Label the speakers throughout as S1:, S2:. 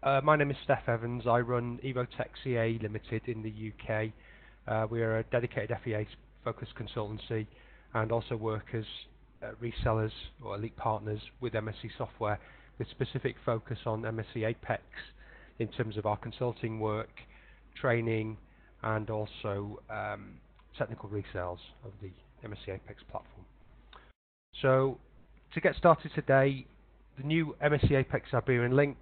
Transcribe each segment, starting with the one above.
S1: Uh, my name is Steph Evans. I run Evotech CA Limited in the UK. Uh, we are a dedicated FEA-focused consultancy and also work as uh, resellers or elite partners with MSC Software with specific focus on MSC Apex in terms of our consulting work, training, and also um, technical resales of the MSC Apex platform. So to get started today, the new MSC Apex Iberian Lynx,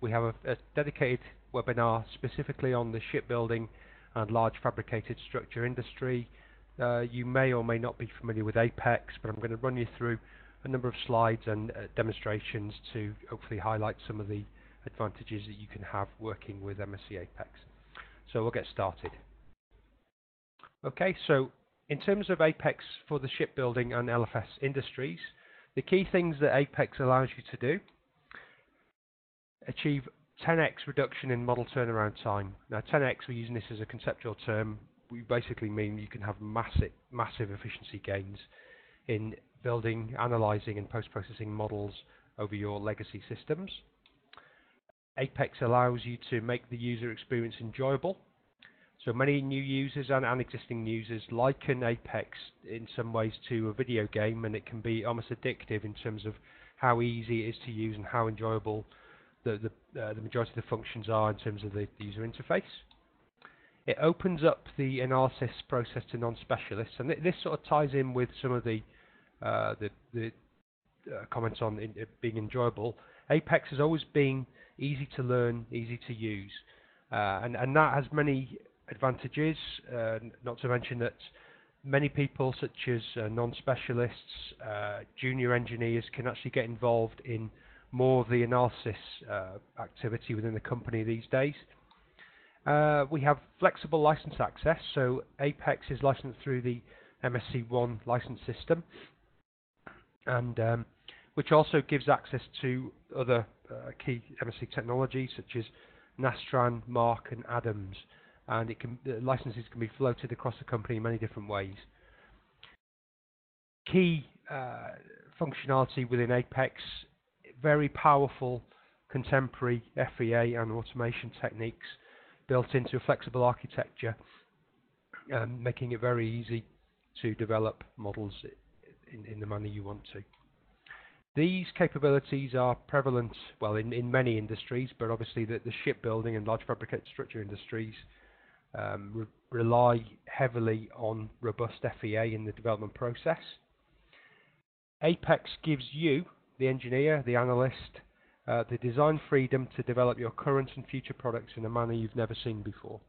S1: we have a, a dedicated webinar specifically on the shipbuilding and large fabricated structure industry. Uh, you may or may not be familiar with Apex, but I'm going to run you through a number of slides and uh, demonstrations to hopefully highlight some of the advantages that you can have working with MSC Apex. So we'll get started. Okay, so in terms of Apex for the shipbuilding and LFS industries, the key things that Apex allows you to do, achieve 10x reduction in model turnaround time. Now 10x, we're using this as a conceptual term. We basically mean you can have massive, massive efficiency gains in building, analyzing and post-processing models over your legacy systems. Apex allows you to make the user experience enjoyable. So many new users and, and, existing users liken Apex in some ways to a video game and it can be almost addictive in terms of how easy it is to use and how enjoyable the, the, uh, the majority of the functions are in terms of the, the user interface. It opens up the analysis process to non-specialists and th this sort of ties in with some of the, uh, the, the uh, comments on in, being enjoyable. Apex has always been easy to learn, easy to use. Uh, and, and, that has many advantages, uh, not to mention that many people such as non-specialists, junior engineers can actually get involved in more of the analysis uh, activity within the company these days. Uh, we have flexible license access, so Apex is licensed through the MSCOne license system, and um, which also gives access to other uh, key MSC technologies such as Nastran, Marc, and Adams, and it can, the licenses can be floated across the company in many different ways. Key uh, functionality within Apex, very powerful contemporary FEA and automation techniques built into a flexible architecture, um, making it very easy to develop models in, in the manner you want to. These capabilities are prevalent, well, in, in many industries, but obviously the, the shipbuilding and large fabricated structure industries um, re rely heavily on robust FEA in the development process. Apex gives you, the engineer, the analyst, uh, the design freedom to develop your current and future products in a manner you've never seen before.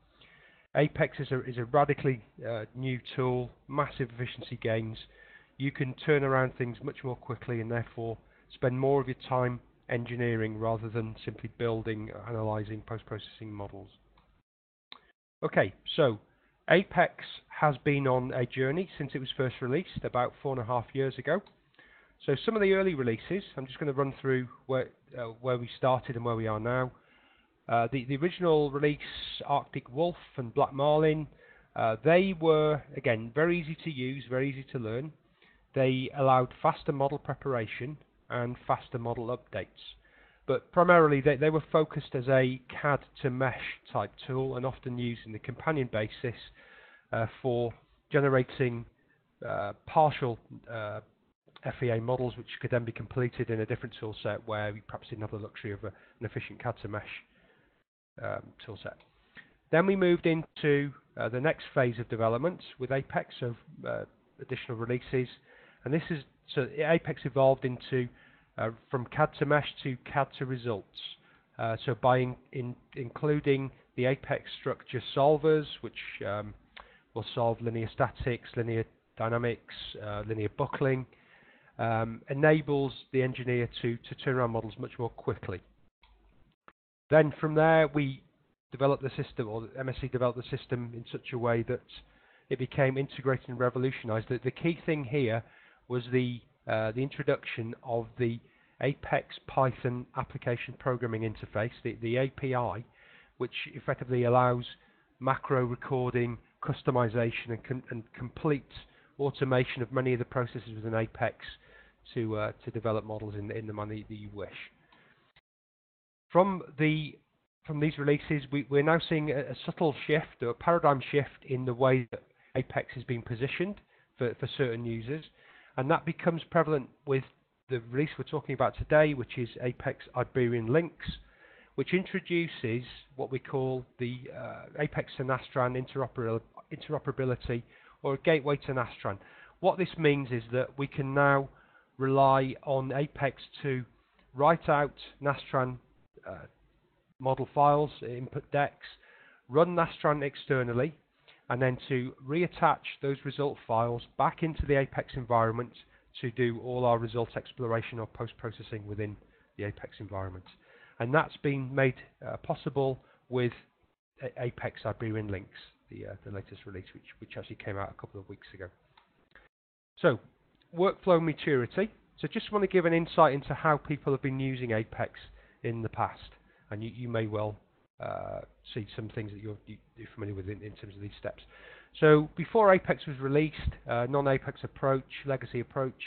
S1: Apex is a, is a radically uh, new tool, massive efficiency gains, you can turn around things much more quickly and therefore spend more of your time engineering rather than simply building, analyzing, post-processing models. Okay, so Apex has been on a journey since it was first released about four and a half years ago. So some of the early releases, I'm just going to run through where, uh, where we started and where we are now. Uh, the, the original release, Arctic Wolf and Black Marlin, uh, they were, again, very easy to use, very easy to learn. They allowed faster model preparation and faster model updates. But primarily they, they were focused as a CAD to mesh type tool and often used in the companion basis uh, for generating uh, partial uh, FEA models which could then be completed in a different tool set where we perhaps didn't have the luxury of a, an efficient CAD to mesh um, tool set. Then we moved into uh, the next phase of development with Apex of uh, additional releases and this is so Apex evolved into uh, from CAD to mesh to CAD to results. Uh, so by in, in, including the Apex structure solvers, which um, will solve linear statics, linear dynamics, uh, linear buckling, um, enables the engineer to, to turn around models much more quickly. Then from there we developed the system, or MSC developed the system in such a way that it became integrated and revolutionized. The, the key thing here was the uh, the introduction of the Apex Python application programming interface, the, the API, which effectively allows macro recording, customization, and, and complete automation of many of the processes within Apex to uh, to develop models in, in the manner that you wish. From the from these releases, we, are now seeing a, a, subtle shift or a paradigm shift in the way that Apex is being positioned for, for certain users, and that becomes prevalent with the release we're talking about today, which is Apex Iberian Lynx, which introduces what we call the uh, Apex to Nastran interoper interoperability or a gateway to Nastran. What this means is that we can now rely on Apex to write out Nastran uh, model files, input decks, run Nastran externally, and then to reattach those result files back into the Apex environment to do all our result exploration or post-processing within the Apex environment. And that's been made uh, possible with A Apex Iberian Lynx, the, uh, the latest release, which, which actually came out a couple of weeks ago. So, workflow maturity. So just want to give an insight into how people have been using Apex in the past. And you, you may well uh, see some things that you're, you, are familiar with in, in, terms of these steps. So before Apex was released, uh, non-Apex approach, legacy approach,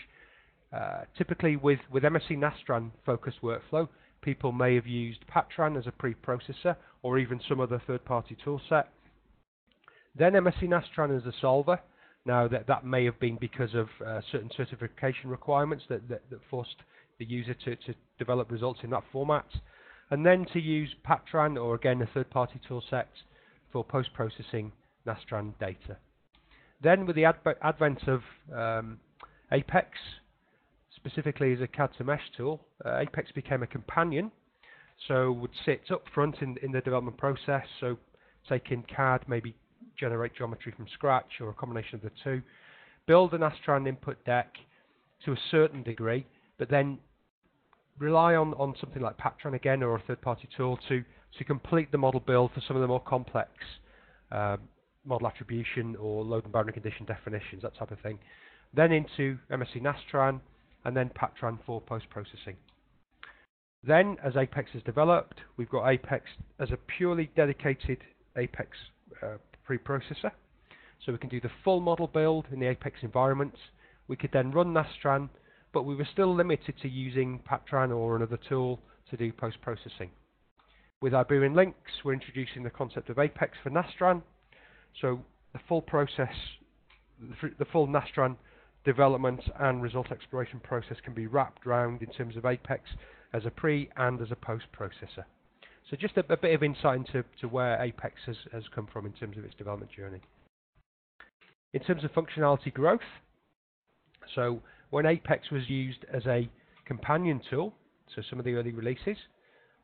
S1: uh, typically with, with MSC Nastran focused workflow, people may have used Patran as a preprocessor or even some other third-party toolset. Then MSC Nastran as a solver, now that that may have been because of uh, certain certification requirements that, that, that, forced the user to, to develop results in that format. And then to use Patran or again a third-party toolset for post-processing Nastran data. Then with the advent of um, Apex, specifically as a CAD to mesh tool, uh, Apex became a companion, so would sit up front in, in the development process, so taking CAD, maybe generate geometry from scratch or a combination of the two, build an Nastran input deck to a certain degree, but then rely on, on something like Patran again or a third-party tool to, to complete the model build for some of the more complex um, model attribution or load and boundary condition definitions, that type of thing. Then into MSC Nastran and then Patran for post-processing. Then, as Apex has developed, we've got Apex as a purely dedicated Apex uh, preprocessor. So we can do the full model build in the Apex environment. We could then run Nastran, but we were still limited to using Patran or another tool to do post-processing. With Iberian Lynx, we're introducing the concept of Apex for Nastran. So the full process, the full Nastran development and result exploration process can be wrapped around in terms of Apex as a pre and as a post processor. So just a, a bit of insight into to where Apex has, has come from in terms of its development journey. In terms of functionality growth, so when Apex was used as a companion tool, so some of the early releases,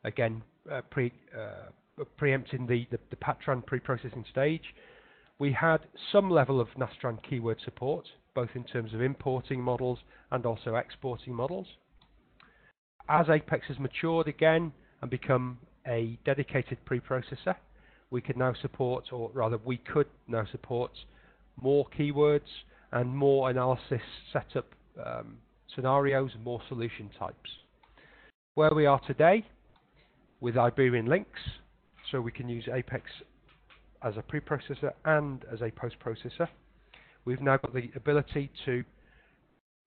S1: again uh, pre, uh, preempting the, the, the Patran pre-processing stage, we had some level of Nastran keyword support, both in terms of importing models and also exporting models. As Apex has matured again and become a dedicated preprocessor, we could now support, or rather we could now support more keywords and more analysis setup um, scenarios and more solution types. Where we are today with Iberian Lynx, so we can use Apex as a preprocessor and as a post-processor. We've now got the ability to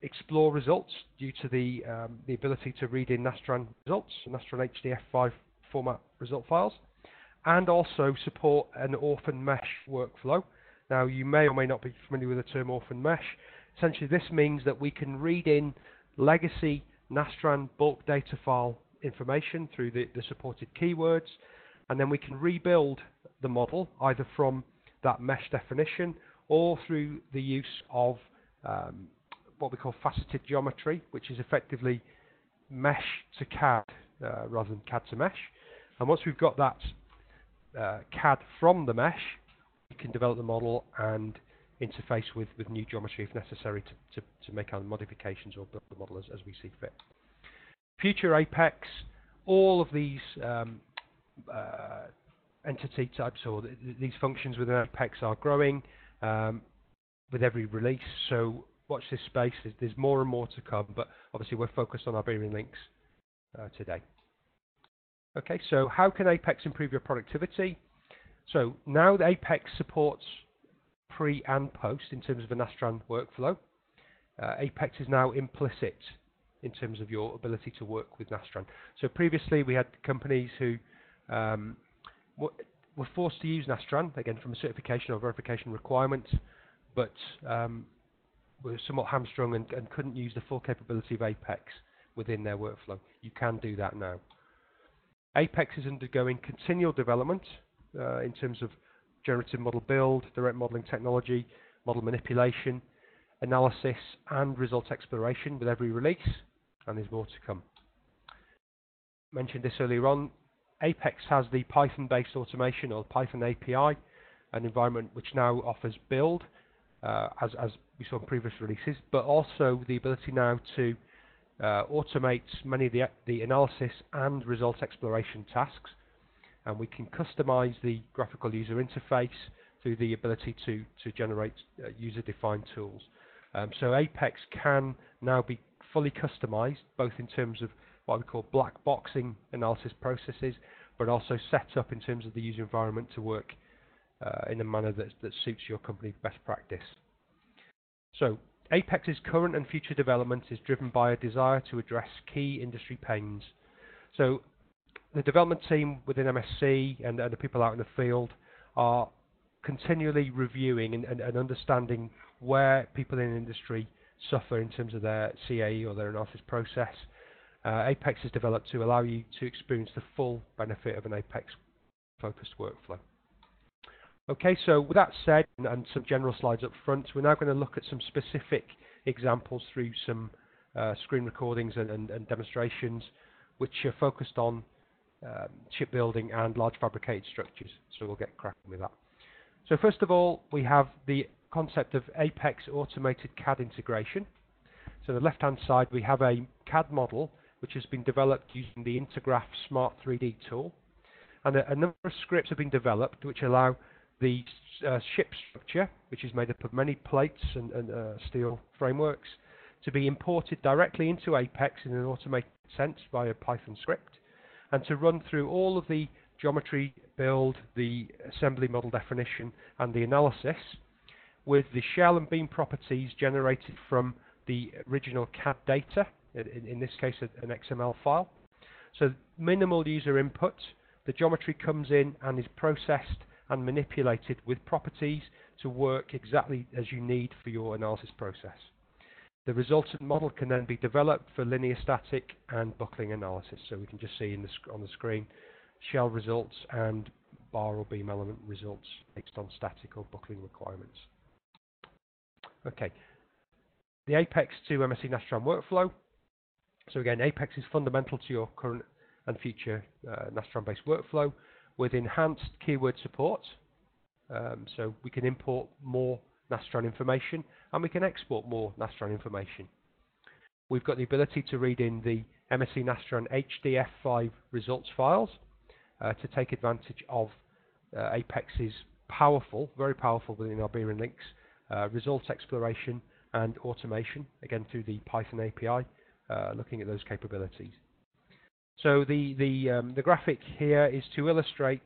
S1: explore results due to the um, the ability to read in Nastran results, Nastran HDF5 format result files, and also support an orphan mesh workflow. Now, you may or may not be familiar with the term orphan mesh. Essentially, this means that we can read in legacy Nastran bulk data file information through the, the supported keywords, and then we can rebuild the model either from that mesh definition or through the use of um, what we call faceted geometry, which is effectively mesh to CAD uh, rather than CAD to mesh. And once we've got that uh, CAD from the mesh, we can develop the model and interface with, with new geometry if necessary to, to, to make our modifications or build the model as, as we see fit. Future Apex, all of these um, uh, entity types or th these functions within Apex are growing um, with every release. So watch this space. There's, there's, more and more to come, but obviously we're focused on Iberian Lynx uh, today. Okay, so how can Apex improve your productivity? So now Apex supports pre and post in terms of a Nastran workflow, uh, Apex is now implicit in terms of your ability to work with Nastran. So previously we had companies who Um, we're forced to use Nastran, again from a certification or verification requirement, but um, we're somewhat hamstrung and, and, couldn't use the full capability of Apex within their workflow. You can do that now. Apex is undergoing continual development uh, in terms of generative model build, direct modeling technology, model manipulation, analysis, and result exploration with every release, and there's more to come. Mentioned this earlier on, Apex has the Python-based automation or Python API, an environment which now offers build, uh, as, as, we saw in previous releases, but also the ability now to uh, automate many of the, the analysis and result exploration tasks. And we can customize the graphical user interface through the ability to, to generate uh, user-defined tools. Um, so Apex can now be fully customized, both in terms of what we call black boxing analysis processes, but also set up in terms of the user environment to work uh, in a manner that, that suits your company best practice. So Apex's current and future development is driven by a desire to address key industry pains. So the development team within MSC and, the people out in the field are continually reviewing and, and, and, understanding where people in industry suffer in terms of their CAE or their analysis process. Uh, Apex is developed to allow you to experience the full benefit of an Apex focused workflow. Okay, so with that said, and, and some general slides up front, we're now going to look at some specific examples through some uh, screen recordings and, and, and, demonstrations which are focused on um, shipbuilding and large fabricated structures. So we'll get cracking with that. So first of all, we have the concept of Apex automated CAD integration. So the left-hand side, we have a CAD model which has been developed using the Intergraph Smart 3D tool. And a, a number of scripts have been developed which allow the uh, ship structure, which is made up of many plates and, and uh, steel frameworks, to be imported directly into Apex in an automated sense via a Python script, and to run through all of the geometry build, the assembly model definition, and the analysis with the shell and beam properties generated from the original CAD data, in, in this case an XML file. So minimal user input, the geometry comes in and is processed and manipulated with properties to work exactly as you need for your analysis process. The resultant model can then be developed for linear static and buckling analysis. So we can just see the on the screen shell results and bar or beam element results based on static or buckling requirements. Okay, the Apex to MSC Nastran workflow. So again, Apex is fundamental to your current and future uh, Nastran-based workflow with enhanced keyword support. Um, so we can import more Nastran information and we can export more Nastran information. We've got the ability to read in the MSC Nastran HDF5 results files uh, to take advantage of uh, Apex's powerful, very powerful within Iberian Lynx, uh, exploration and automation, again through the Python API, uh, looking at those capabilities. So the, the, um, the graphic here is to illustrate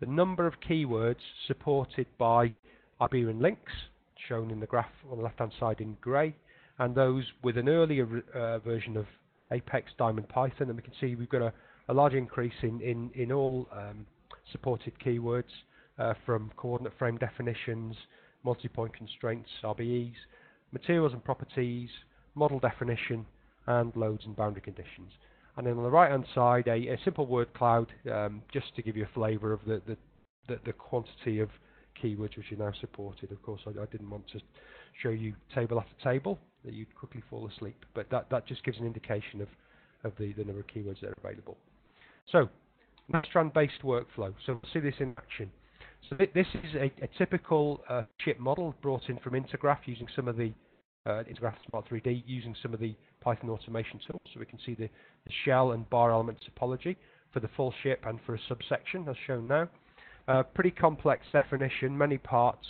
S1: the number of keywords supported by Iberian Lynx, shown in the graph on the left-hand side in grey, and those with an earlier uh, version of Apex Diamond Python. And we can see we've got a, a large increase in, in, in all um, supported keywords uh, from coordinate frame definitions, multi-point constraints, RBEs, materials and properties, model definition, and loads and boundary conditions. And then on the right hand side, a, a simple word cloud, um, just to give you a flavour of the, the, the, the, quantity of keywords which are now supported. Of course, I, I, didn't want to show you table after table, that you'd quickly fall asleep, but that, that just gives an indication of, of the, the number of keywords that are available. So, Nastran-based workflow. So we'll see this in action. So th this is a, a typical uh, chip model brought in from Intergraph using some of the uh, Intergraph Smart 3D using some of the Python automation tools. So we can see the, the, shell and bar element topology for the full ship and for a subsection as shown now. Uh, pretty complex definition, many parts,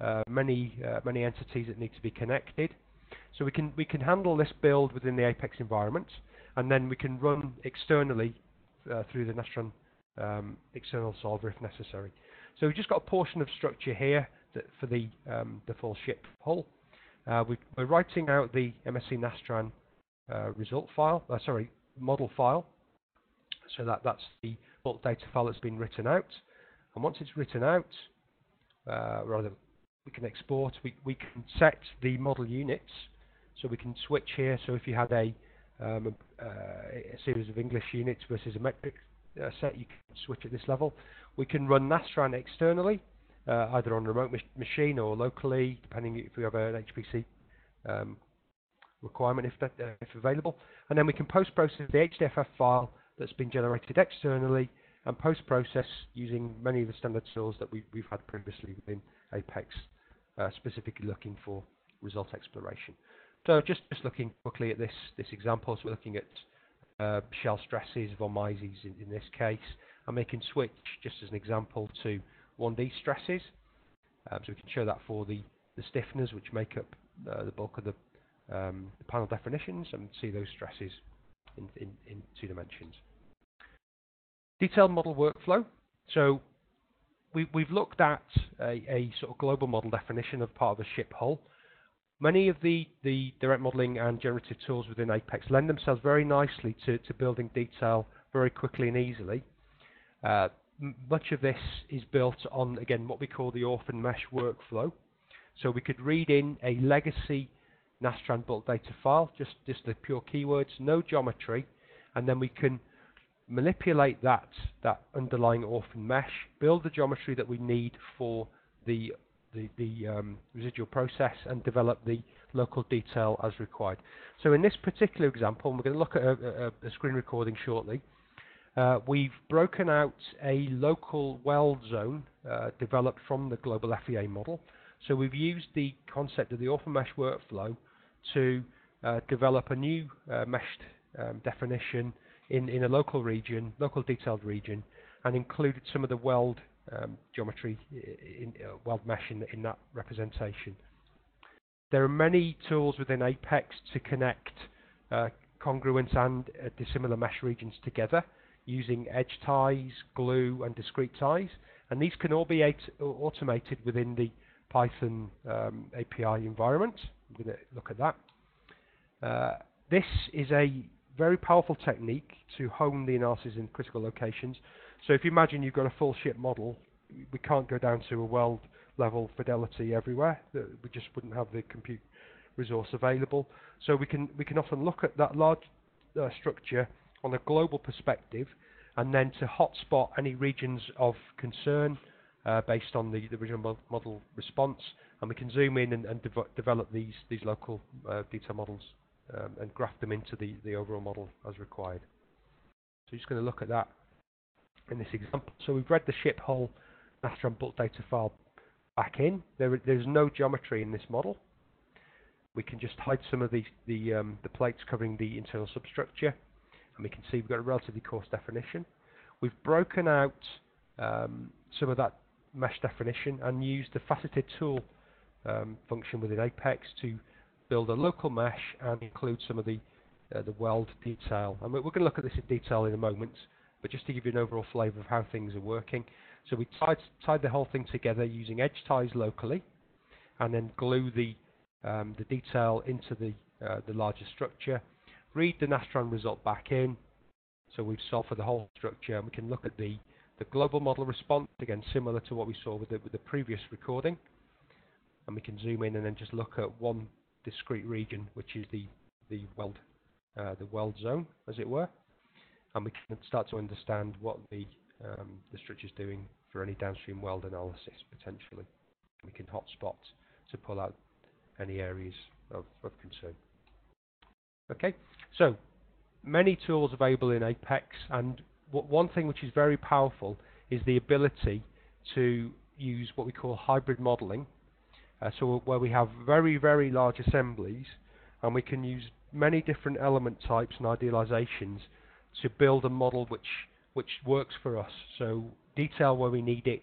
S1: uh, many uh, many entities that need to be connected. So we can we can handle this build within the Apex environment, and then we can run externally uh, through the Nastran um, external solver if necessary. So we've just got a portion of structure here for the um, the full ship hull. Uh, we, are writing out the MSC Nastran uh, result file, uh, sorry, model file. So that, that's the bulk data file that's been written out. And once it's written out, uh, rather we can export, we, we can set the model units. So we can switch here. So if you had a, um, a, uh, a series of English units versus a metric uh, set, you can switch at this level. We can run Nastran externally, uh, either on a remote mach machine or locally, depending if we have an HPC um, requirement if, that, uh, if available. And then we can post-process the HDFF file that's been generated externally and post-process using many of the standard tools that we, have had previously within Apex, uh, specifically looking for result exploration. So just, just looking quickly at this, this example, so we're looking at uh, shell stresses, von Mises in, in, this case, and we can switch, just as an example, to 1D stresses. Um, so we can show that for the, the stiffeners, which make up uh, the bulk of the, um, the, panel definitions, and see those stresses in, in, in two dimensions. Detailed model workflow. So we, have looked at a, a, sort of global model definition of part of a ship hull. Many of the, the direct modeling and generative tools within Apex lend themselves very nicely to, to building detail very quickly and easily. Uh, much of this is built on, again, what we call the orphan mesh workflow. So we could read in a legacy Nastran bulk data file, just, just the pure keywords, no geometry, and then we can manipulate that, that underlying orphan mesh, build the geometry that we need for the, the, the um, residual process, and develop the local detail as required. So in this particular example, we're going to look at a, a, a screen recording shortly, uh, we've broken out a local weld zone uh, developed from the global FEA model. So we've used the concept of the orphan mesh workflow to uh, develop a new uh, meshed um, definition in, in a local region, local detailed region, and included some of the weld um, geometry, in, uh, weld mesh in, in that representation. There are many tools within Apex to connect uh, congruent and dissimilar mesh regions together using edge ties, glue, and discrete ties. And these can all be automated within the Python um, API environment. I'm going to look at that. Uh, this is a very powerful technique to hone the analysis in critical locations. So if you imagine you've got a full ship model, we can't go down to a world level fidelity everywhere. We just wouldn't have the compute resource available. So we can we can often look at that large uh, structure on a global perspective, and then to hotspot any regions of concern uh, based on the, the original model response, and we can zoom in and, and de develop these these local uh, detail models um, and graft them into the, the overall model as required. So we're just going to look at that in this example. So we've read the ship hull Nastran bulk data file back in. There, there's no geometry in this model. We can just hide some of the the, um, the plates covering the internal substructure and we can see we've got a relatively coarse definition. We've broken out um, some of that mesh definition and used the faceted tool um, function within Apex to build a local mesh and include some of the uh, the weld detail. And we're, going to look at this in detail in a moment, but just to give you an overall flavour of how things are working. So we tied, tied the whole thing together using edge ties locally, and then glue the um, the detail into the uh, the larger structure read the Nastran result back in. So we've solved for the whole structure, and we can look at the, the global model response, again similar to what we saw with the, with the previous recording. And we can zoom in and then just look at one discrete region, which is the, the weld uh, the weld zone, as it were. And we can start to understand what the, um, the structure is doing for any downstream weld analysis, potentially. We can hotspot to pull out any areas of, of concern. Okay, so many tools available in Apex, and one thing which is very powerful is the ability to use what we call hybrid modeling. Uh, so where we have very, very large assemblies, and we can use many different element types and idealizations to build a model which which works for us. So detail where we need it,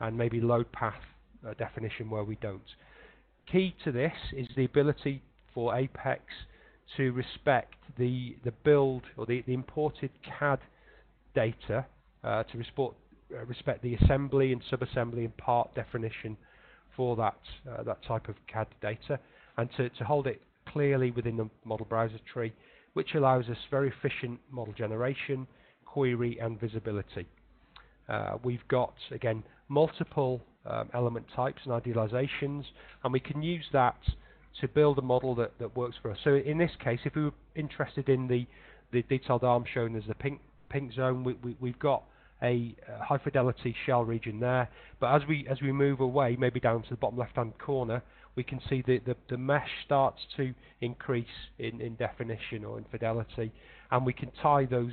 S1: and maybe load path uh, definition where we don't. Key to this is the ability for Apex to respect the the build or the, the imported CAD data uh, to respect, uh, respect the assembly and subassembly and part definition for that uh, that type of CAD data and to, to hold it clearly within the model browser tree which allows us very efficient model generation, query and visibility. Uh, we've got, again, multiple um, element types and idealizations, and we can use that to build a model that, that works for us. So in this case, if we were interested in the, the detailed arm shown as the pink, pink zone, we, we, we've got a high fidelity shell region there, but as we, as we move away, maybe down to the bottom left hand corner, we can see the, the, the mesh starts to increase in, in definition or in fidelity, and we can tie those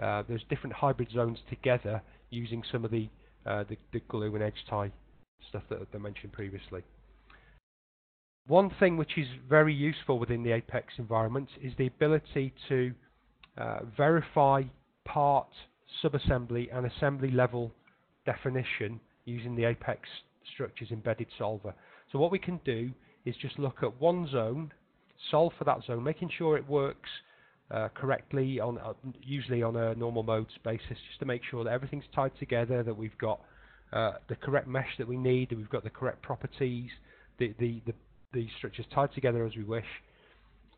S1: uh, those different hybrid zones together using some of the, uh, the, the glue and edge tie stuff that I mentioned previously. One thing which is very useful within the Apex environment is the ability to uh, verify part, subassembly and assembly level definition using the Apex structures embedded solver. So what we can do is just look at one zone, solve for that zone, making sure it works uh, correctly on uh, usually on a normal modes basis, just to make sure that everything's tied together, that we've got uh, the correct mesh that we need, that we've got the correct properties, the, the, the the structures tied together as we wish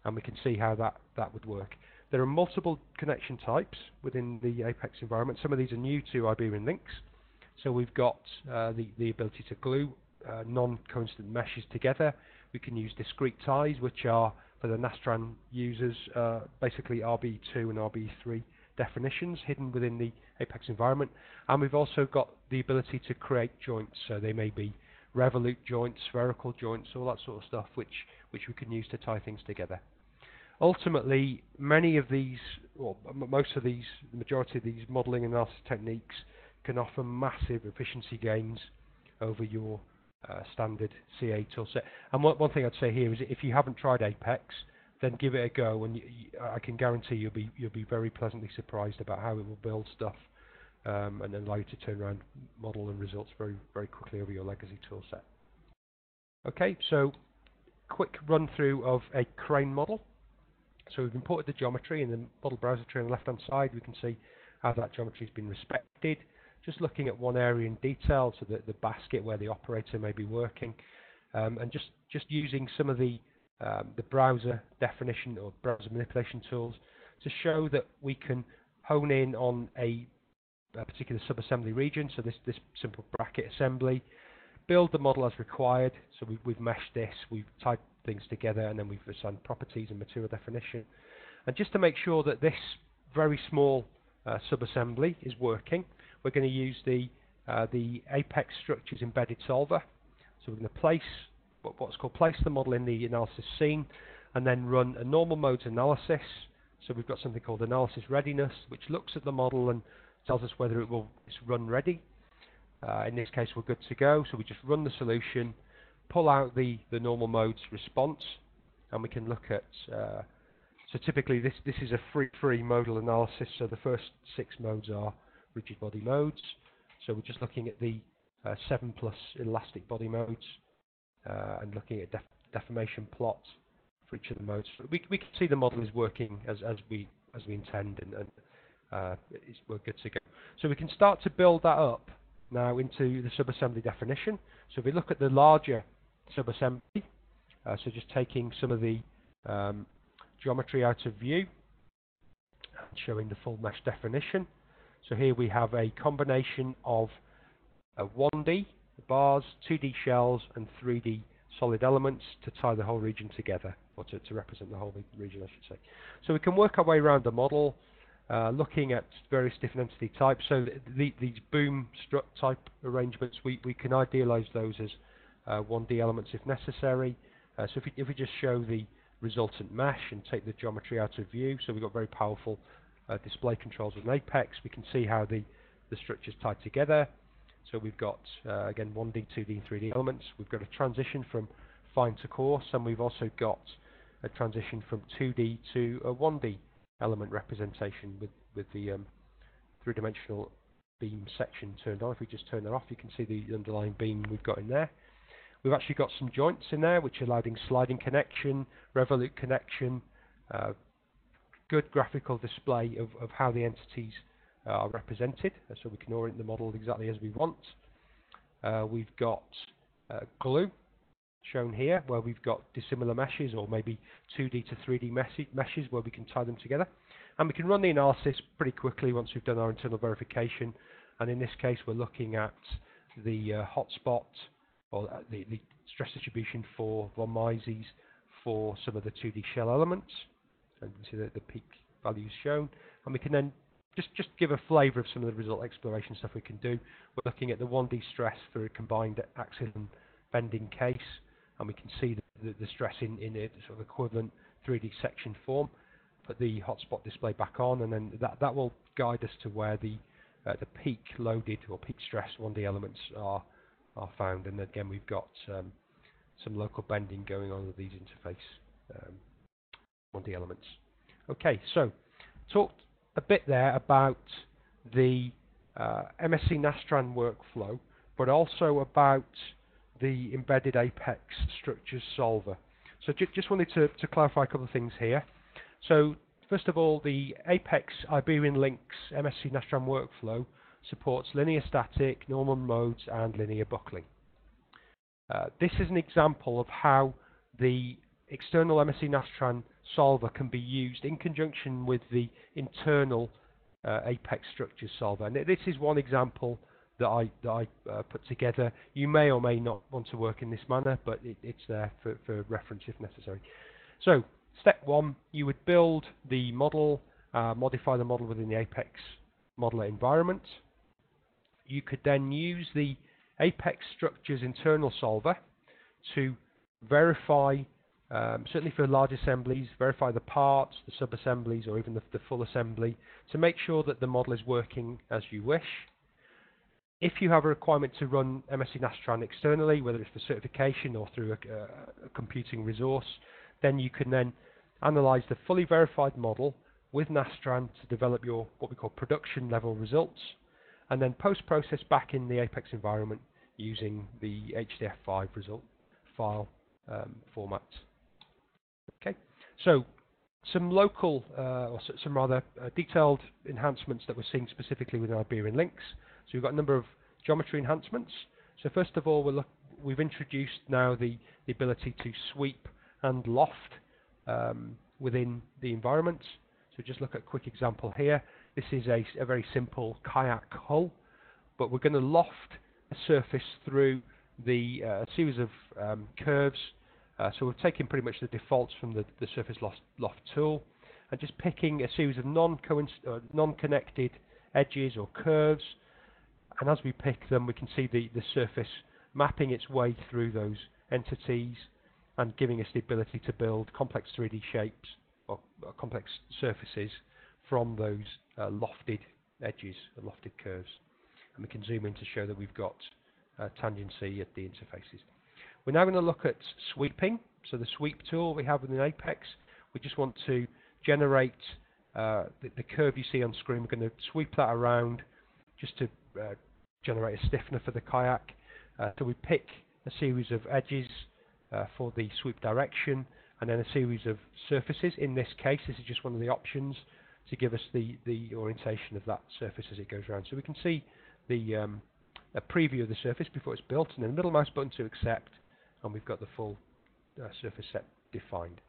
S1: and we can see how that, that would work. There are multiple connection types within the Apex environment. Some of these are new to Iberian Lynx. So we've got uh, the, the ability to glue uh, non-coincident meshes together. We can use discrete ties, which are, for the Nastran users, uh, basically RB2 and RB3 definitions hidden within the Apex environment. And we've also got the ability to create joints, so they may be revolute joints, spherical joints, all that sort of stuff, which, which we can use to tie things together. Ultimately, many of these, or most of these, the majority of these modelling and analysis techniques can offer massive efficiency gains over your uh, standard CA toolset. And one, one thing I'd say here is if you haven't tried Apex, then give it a go, and you, you, I can guarantee you'll be you'll be very pleasantly surprised about how it will build stuff um, and allow you to turn around model and results very, very quickly over your legacy toolset. Okay, so quick run through of a crane model. So we've imported the geometry in the model browser tree on the left hand side. We can see how that geometry has been respected. Just looking at one area in detail, so the, the basket where the operator may be working, um, and just, just using some of the, um, the browser definition or browser manipulation tools to show that we can hone in on a a particular subassembly region, so this, this simple bracket assembly. Build the model as required, so we've, we've meshed this, we've tied things together, and then we've assigned properties and material definition. And just to make sure that this very small uh, subassembly is working, we're going to use the, uh, the Apex Structures Embedded Solver. So we're going to place what's called place the model in the analysis scene, and then run a normal modes analysis. So we've got something called analysis readiness, which looks at the model and tells us whether it will it's run ready. Uh, in this case, we're good to go. So we just run the solution, pull out the, the normal modes response, and we can look at. Uh, so typically, this this is a free free modal analysis. So the first six modes are rigid body modes. So we're just looking at the uh, seven plus elastic body modes uh, and looking at def deformation plots for each of the modes. We we can see the model is working as as we as we intend and, and uh, we're good to go. So we can start to build that up now into the subassembly definition. So if we look at the larger subassembly, uh, so just taking some of the um, geometry out of view, and showing the full mesh definition. So here we have a combination of uh, 1D bars, 2D shells, and 3D solid elements to tie the whole region together, or to, to represent the whole region, I should say. So we can work our way around the model, uh, looking at various different entity types. So the, these boom strut type arrangements, we, we can idealize those as uh, 1D elements if necessary. Uh, so if we, if we just show the resultant mesh and take the geometry out of view, so we've got very powerful uh, display controls with an Apex, we can see how the, the structures tie together. So we've got, uh, again, 1D, 2D, 3D elements. We've got a transition from fine to coarse, and we've also got a transition from 2D to a 1D element representation with, with the um, three-dimensional beam section turned on. If we just turn that off, you can see the underlying beam we've got in there. We've actually got some joints in there, which are allowing sliding connection, revolute connection, uh, good graphical display of, of how the entities uh, are represented, uh, so we can orient the model exactly as we want. Uh, we've got uh, glue, shown here where we've got dissimilar meshes or maybe 2D to 3D meshes where we can tie them together. And we can run the analysis pretty quickly once we've done our internal verification and in this case we're looking at the uh, hotspot or the, the, stress distribution for von Mises for some of the 2D shell elements. And you can see the, the peak values shown. And we can then just, just give a flavour of some of the result exploration stuff we can do. We're looking at the 1D stress for a combined axial and bending case. And we can see the, the, stress in, in a sort of equivalent 3D section form. Put the hotspot display back on, and then that, that will guide us to where the uh, the peak loaded or peak stress 1D elements are are found. And again, we've got um, some local bending going on with these interface um, 1D elements. Okay, so talked a bit there about the uh, MSC Nastran workflow, but also about the embedded Apex structures solver. So ju just wanted to, to clarify a couple of things here. So first of all, the Apex Iberian Lynx MSC Nastran workflow supports linear static, normal modes, and linear buckling. Uh, this is an example of how the external MSC Nastran solver can be used in conjunction with the internal uh, Apex structures solver. And this is one example that I, that I uh, put together. You may or may not want to work in this manner, but it, it's there for, for, reference if necessary. So, step one, you would build the model, uh, modify the model within the Apex modeler environment. You could then use the Apex Structures internal solver to verify, um, certainly for large assemblies, verify the parts, the sub-assemblies, or even the, the, full assembly to make sure that the model is working as you wish. If you have a requirement to run MSC Nastran externally, whether it's for certification or through a, a computing resource, then you can then analyze the fully verified model with Nastran to develop your what we call production level results and then post-process back in the Apex environment using the HDF5 result file um, format. Okay, so some local uh, or some rather uh, detailed enhancements that we're seeing specifically with Iberian Lynx. So we've got a number of geometry enhancements. So first of all, we have introduced now the, the ability to sweep and loft um, within the environment. So just look at a quick example here. This is a, a very simple kayak hull, but we're going to loft a surface through the uh, series of um, curves. Uh, so we're taking pretty much the defaults from the, the surface loft, loft, tool and just picking a series of uh, non-connected non edges or curves. And as we pick them, we can see the, the surface mapping its way through those entities and giving us the ability to build complex 3D shapes or, or complex surfaces from those uh, lofted edges lofted curves. And we can zoom in to show that we've got uh, tangency at the interfaces. We're now going to look at sweeping. So the sweep tool we have within Apex, we just want to generate uh, the, the, curve you see on screen. We're going to sweep that around just to uh, generate a stiffener for the kayak. Uh, so we pick a series of edges uh, for the sweep direction and then a series of surfaces. In this case, this is just one of the options to give us the, the orientation of that surface as it goes around. So we can see the um, a preview of the surface before it's built, and then the middle mouse button to accept, and we've got the full uh, surface set defined.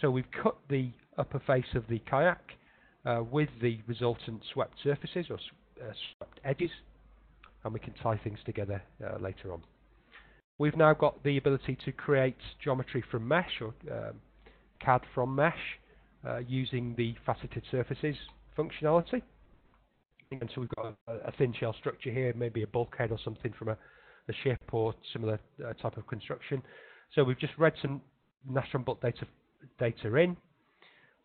S1: So we've cut the upper face of the kayak uh, with the resultant swept surfaces or swept edges, and we can tie things together uh, later on. We've now got the ability to create geometry from mesh or um, CAD from mesh uh, using the faceted surfaces functionality. And so we've got a, a, thin shell structure here, maybe a bulkhead or something from a, a ship or similar uh, type of construction. So we've just read some Nastran bulk data, data in.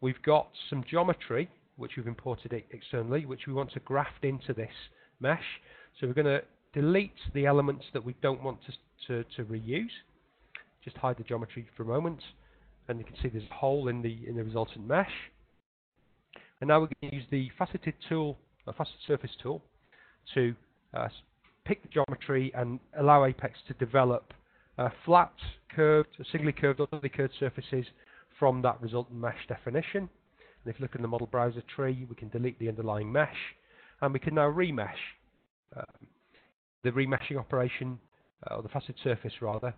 S1: We've got some geometry, which we've imported externally, which we want to graft into this mesh. So we're going to delete the elements that we don't want to, to, to reuse. Just hide the geometry for a moment and you can see there's a hole in the in the resultant mesh. And now we're going to use the faceted tool, a faceted surface tool, to uh, pick the geometry and allow Apex to develop uh, flat, curved, singly curved or doubly curved surfaces from that resultant mesh definition. And if you look in the model browser tree, we can delete the underlying mesh, and we can now remesh. Um, the remeshing operation, uh, or the facet surface rather,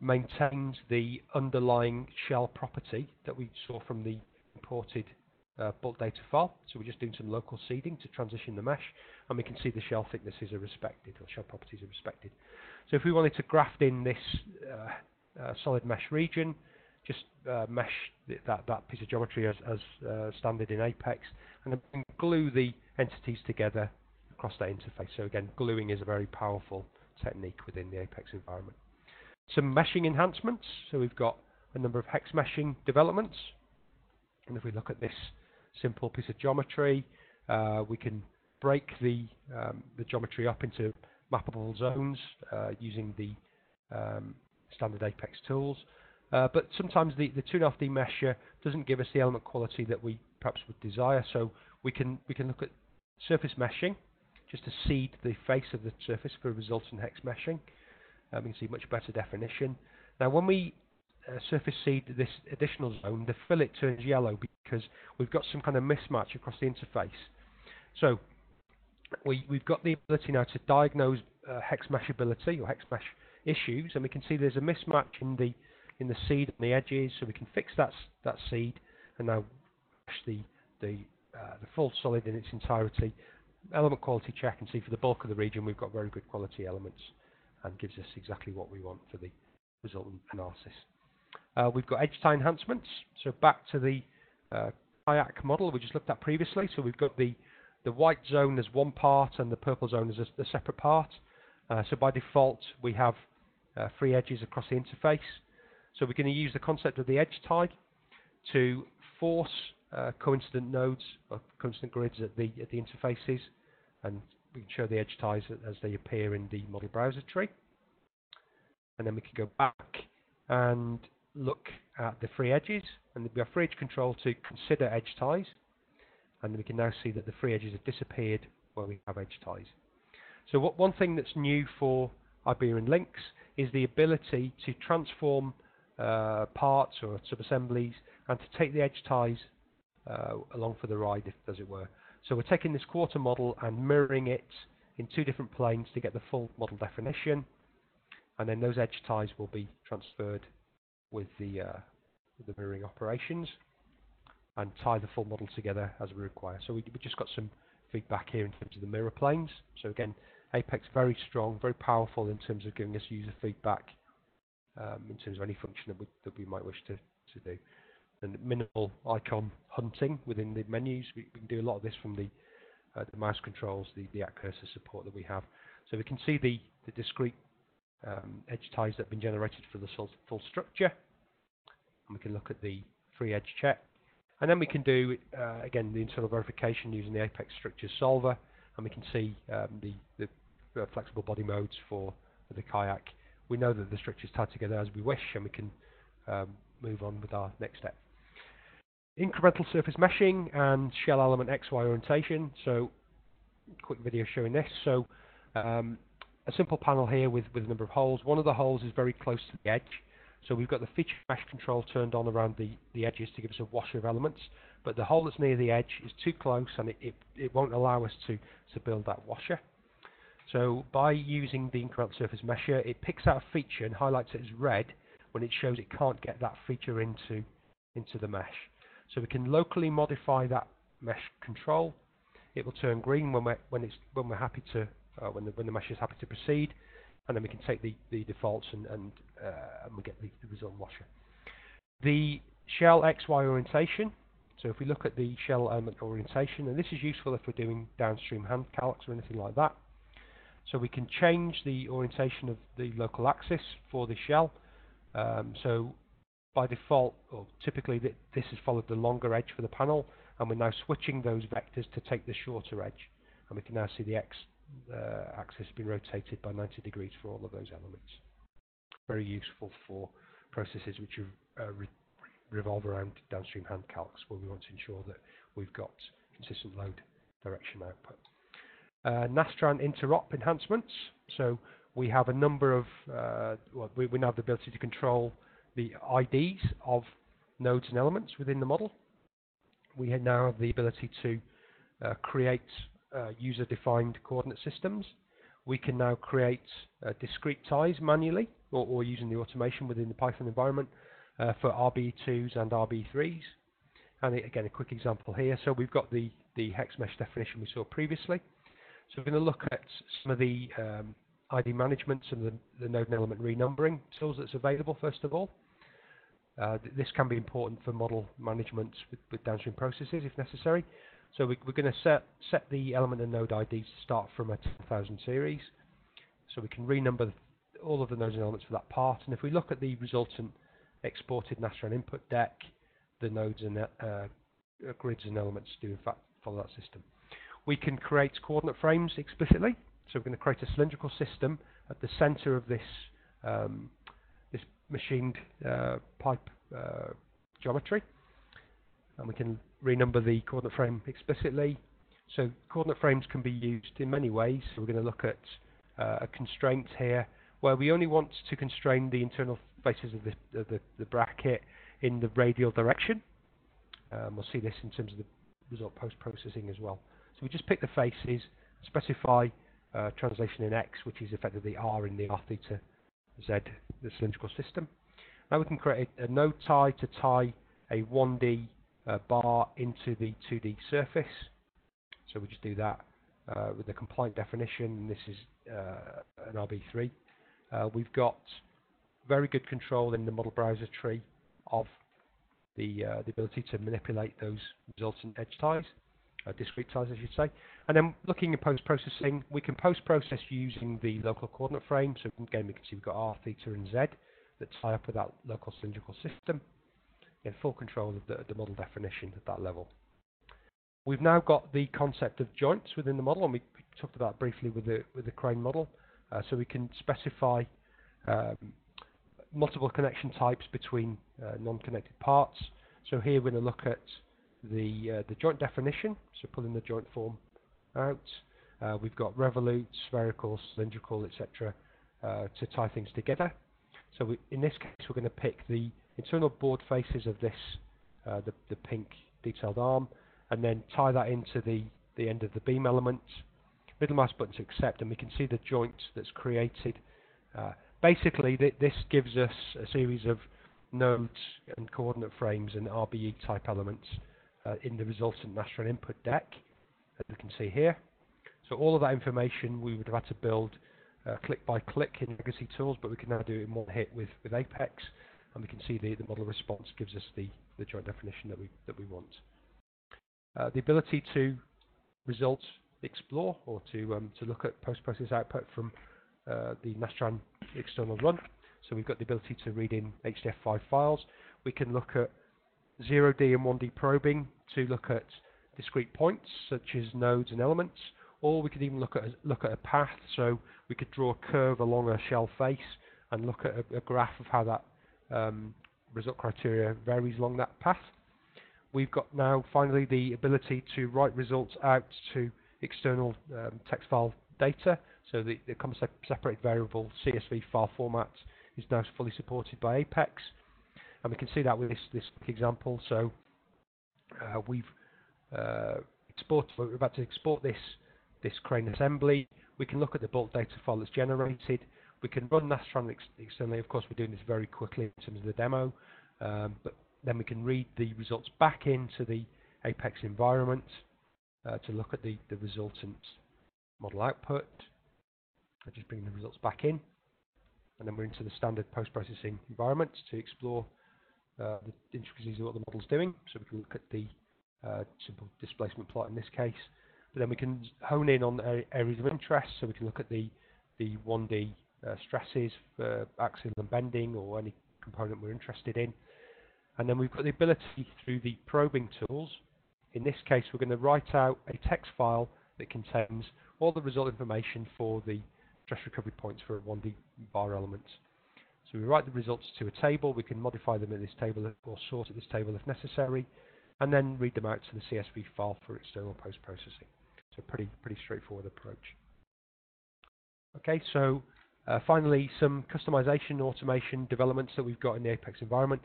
S1: maintains the underlying shell property that we saw from the imported uh, bulk data file. So we're just doing some local seeding to transition the mesh, and we can see the shell thicknesses are respected, or shell properties are respected. So if we wanted to graft in this uh, uh, solid mesh region, just uh, mesh th that, that piece of geometry as, as uh, standard in Apex, and then glue the entities together across that interface. So again, gluing is a very powerful technique within the Apex environment. Some meshing enhancements. So we've got a number of hex meshing developments. And if we look at this simple piece of geometry, uh, we can break the, um, the geometry up into mappable zones uh, using the um, standard Apex tools. Uh, but sometimes the, the 2.5D mesher doesn't give us the element quality that we perhaps would desire. So we can we can look at surface meshing just to seed the face of the surface for resultant hex meshing. Um, can see much better definition. Now when we uh, surface seed this additional zone, the fillet turns yellow because we've got some kind of mismatch across the interface. So we, we've got the ability now to diagnose uh, hex meshability or hex mesh issues, and we can see there's a mismatch in the in the seed and the edges, so we can fix that that seed and now the the uh, the full solid in its entirety. Element quality check and see for the bulk of the region we've got very good quality elements and gives us exactly what we want for the resultant analysis. Uh, we've got edge tie enhancements. So back to the uh, kayak model we just looked at previously. So we've got the the white zone as one part and the purple zone as a, a separate part. Uh, so by default we have uh, free edges across the interface. So we're going to use the concept of the edge tie to force uh, coincident nodes or coincident grids at the at the interfaces, and we can show the edge ties as they appear in the model browser tree. And then we can go back and look at the free edges, and we have free edge control to consider edge ties, and we can now see that the free edges have disappeared where we have edge ties. So what, one thing that's new for Iberian Lynx is the ability to transform uh, parts or sub-assemblies and to take the edge ties uh, along for the ride, as it were. So we're taking this quarter model and mirroring it in two different planes to get the full model definition, and then those edge ties will be transferred with the, uh, the mirroring operations and tie the full model together as we require. So we, we just got some feedback here in terms of the mirror planes. So again, Apex very strong, very powerful in terms of giving us user feedback in terms of any function that we, that we might wish to, to do and minimal icon hunting within the menus. We, we, can do a lot of this from the, uh, the mouse controls, the, the cursor support that we have. So we can see the, the discrete um, edge ties that have been generated for the full structure. And we can look at the free edge check. And then we can do, uh, again, the internal verification using the Apex Structures Solver. And we can see um, the, the flexible body modes for, the kayak. We know that the structure is tied together as we wish, and we can um, move on with our next step incremental surface meshing and shell element XY orientation. So quick video showing this. So um, a simple panel here with, with a number of holes. One of the holes is very close to the edge. So we've got the feature mesh control turned on around the, the edges to give us a washer of elements. But the hole that's near the edge is too close and it, it, it won't allow us to, to build that washer. So by using the incremental surface mesher, it picks out a feature and highlights it as red when it shows it can't get that feature into, into the mesh. So we can locally modify that mesh control. It will turn green when we're when it's when we're happy to uh, when the when the mesh is happy to proceed, and then we can take the the defaults and and, uh, and we get the, the result washer. The shell XY orientation. So if we look at the shell element orientation, and this is useful if we're doing downstream hand calcs or anything like that. So we can change the orientation of the local axis for the shell. Um, so by default, or typically th this has followed the longer edge for the panel, and we're now switching those vectors to take the shorter edge. And we can now see the x uh, axis being rotated by 90 degrees for all of those elements. Very useful for processes which uh, re revolve around downstream hand calcs, where we want to ensure that we've got consistent load direction output. Uh, Nastran interop enhancements. So we have a number of, uh, well, we, we now have the ability to control the IDs of nodes and elements within the model. We now have the ability to uh, create user-defined coordinate systems. We can now create discrete ties manually or, or, using the automation within the Python environment uh, for RBE2s and RBE3s. And again, a quick example here. So we've got the, the hex mesh definition we saw previously. So we're going to look at some of the um, ID management, some of the, the node and element renumbering tools that's available, first of all. Uh, th this can be important for model management with, with downstream processes if necessary. So we, are going to set, set the element and node IDs to start from a 10,000 series. So we can renumber all of the nodes and elements for that part. And if we look at the resultant exported Nastran input deck, the nodes and uh, uh, grids and elements do in fact follow that system. We can create coordinate frames explicitly. So we're going to create a cylindrical system at the center of this um, this machined uh, pipe uh, geometry. And we can renumber the coordinate frame explicitly. So coordinate frames can be used in many ways. So we're going to look at uh, a constraint here where we only want to constrain the internal faces of the, of the, the bracket in the radial direction. Um, we'll see this in terms of the result post-processing as well. So we just pick the faces, specify uh, translation in X, which is effectively R in the R theta Z, the cylindrical system. Now we can create a, a node tie to tie a 1D uh, bar into the 2D surface. So we just do that uh, with the compliant definition, this is uh, an RBE3. Uh, we've got very good control in the model browser tree of the, uh, the ability to manipulate those resultant edge ties, uh, discrete ties I should say. And then looking at post-processing, we can post-process using the local coordinate frame. So again, we can see we've got R, theta, and Z that tie up with that local cylindrical system. In full control of the, the model definition at that level. We've now got the concept of joints within the model, and we talked about briefly with the with the crane model. Uh, so we can specify um, multiple connection types between uh, non-connected parts. So here we're going to look at the uh, the joint definition, so pulling the joint form out. Uh, we've got revolute, spherical, cylindrical, etc. Uh, to tie things together. So we, in this case, we're going to pick the internal board faces of this, uh, the, the pink detailed arm, and then tie that into the, the end of the beam element. Middle mouse button to accept, and we can see the joint that's created. Uh, basically, th this gives us a series of nodes and coordinate frames and RBE type elements in the resultant Nastran input deck, as we can see here. So all of that information we would have had to build uh, click by click in legacy tools, but we can now do it in one hit with, with Apex and we can see the, the model response gives us the, the joint definition that we, that we want. Uh, the ability to result explore or to, um, to look at post-process output from uh, the Nastran external run. So we've got the ability to read in HDF5 files. We can look at 0D and 1D probing to look at discrete points such as nodes and elements, or we could even look at a, look at a path. So we could draw a curve along a shell face and look at a, a graph of how that um, result criteria varies along that path. We've got now finally the ability to write results out to external um, text file data. So the, the separated variable CSV file format is now fully supported by Apex. And we can see that with this, this example. So uh, we've uh, exported, we're about to export this, this crane assembly. We can look at the bulk data file that's generated. We can run Nastran ex externally. Of course, we're doing this very quickly in terms of the demo, um, but then we can read the results back into the Apex environment uh, to look at the, the resultant model output. I just bring the results back in, and then we're into the standard post-processing environment to explore the intricacies of what the model's doing. So we can look at the uh, simple displacement plot in this case, but then we can hone in on areas of interest. So we can look at the the 1D uh, stresses for axial and bending or any component we're interested in. And then we've got the ability through the probing tools. In this case, we're going to write out a text file that contains all the result information for the stress recovery points for 1D bar elements. So we write the results to a table, we can modify them in this table or sort at this table if necessary, and then read them out to the CSV file for external post-processing. So pretty, pretty straightforward approach. Okay, so uh, finally, some customization automation developments that we've got in the Apex environment.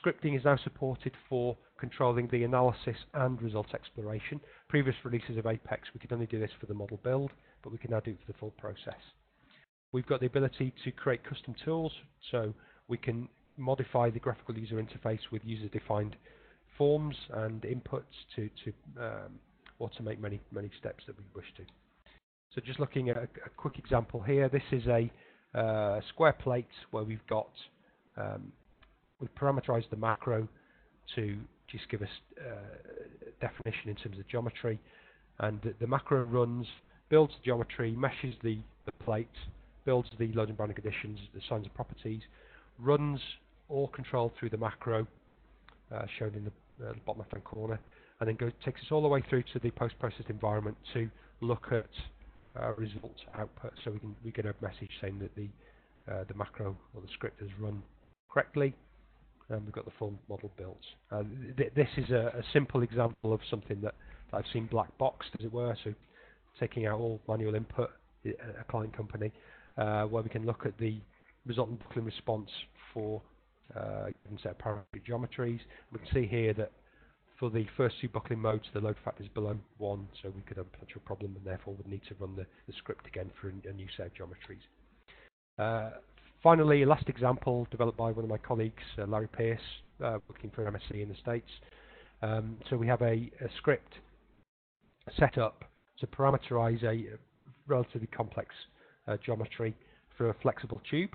S1: Scripting is now supported for controlling the analysis and result exploration. Previous releases of Apex, we could only do this for the model build, but we can now do it for the full process. We've got the ability to create custom tools, so we can modify the graphical user interface with user-defined forms and inputs to, to um, automate many, many steps that we wish to. So just looking at a, a quick example here, this is a uh, square plate where we've got, um, we've parameterized the macro to just give us uh, definition in terms of geometry. And the, the macro runs, builds the geometry, meshes the, the plate, builds the loading bounding conditions, assigns the properties, runs all controlled through the macro, uh, shown in the, uh, the bottom left hand corner, and then goes, takes us all the way through to the post-processed environment to look at uh, result output. So we can we get a message saying that the uh, the macro or the script has run correctly, and we've got the full model built. Uh, th this is a, a, simple example of something that, that, I've seen black boxed, as it were. So taking out all manual input, a client company, uh, where we can look at the resultant buckling response for uh, given set of parametric geometries. We can see here that for the first two buckling modes, the load factor is below 1, so we could have a potential problem and therefore would need to run the, the script again for a, a, new set of geometries. Uh, finally, a last example developed by one of my colleagues, uh, Larry Pierce, uh, working for MSC in the States. Um, so we have a, a, script set up to parameterize a relatively complex uh, geometry for a flexible tube.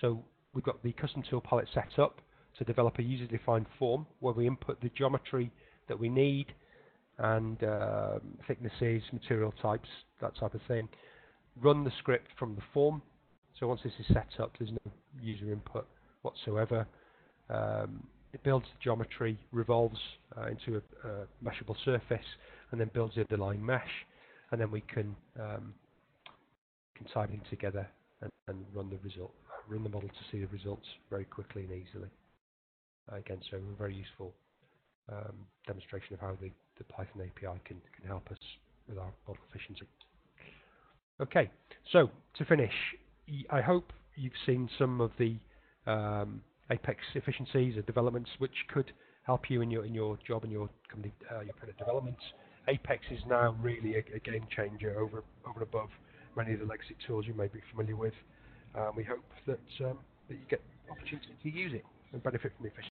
S1: So we've got the custom tool palette set up to develop a user-defined form where we input the geometry that we need and uh, thicknesses, material types, that type of thing. Run the script from the form. So once this is set up, there's no user input whatsoever. Um, it builds the geometry, revolves uh, into a, a, meshable surface, and then builds the underlying mesh. And then we can, um, can tie together and, and run the result, run the model to see the results very quickly and easily. Again, so a very useful um, demonstration of how the, the Python API can, can help us with our model efficiency. Okay, so to finish, I hope you've seen some of the um, Apex efficiencies and developments which could help you in your in your job and your company uh, your product development. Apex is now really a, a, game changer over over and above many of the legacy tools you may be familiar with. Um, we hope that um, that you get opportunity to use it and benefit from the efficiency.